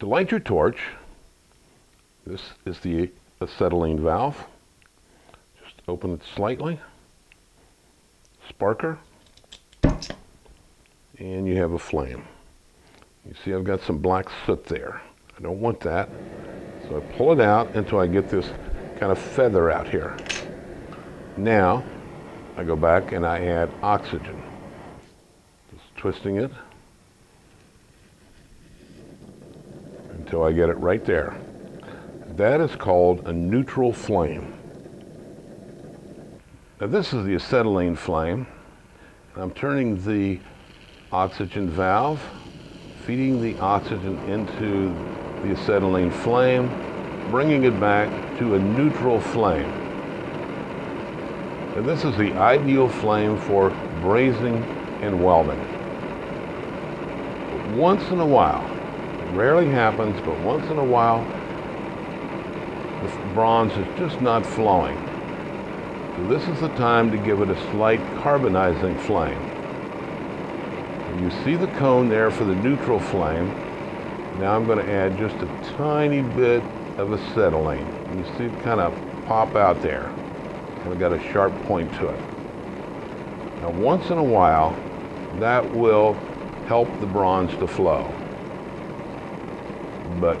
To light your torch, this is the acetylene valve. Just open it slightly. Sparker. And you have a flame. You see I've got some black soot there. I don't want that. So I pull it out until I get this kind of feather out here. Now, I go back and I add oxygen. Just twisting it until I get it right there. That is called a neutral flame. Now this is the acetylene flame. I'm turning the oxygen valve, feeding the oxygen into the acetylene flame, bringing it back to a neutral flame. And this is the ideal flame for brazing and welding. Once in a while, rarely happens, but once in a while, the bronze is just not flowing. So this is the time to give it a slight carbonizing flame. And you see the cone there for the neutral flame. Now I'm going to add just a tiny bit of acetylene. You see it kind of pop out there. And got a sharp point to it. Now once in a while, that will help the bronze to flow. But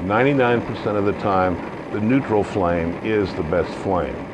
Ninety-nine percent of the time, the neutral flame is the best flame.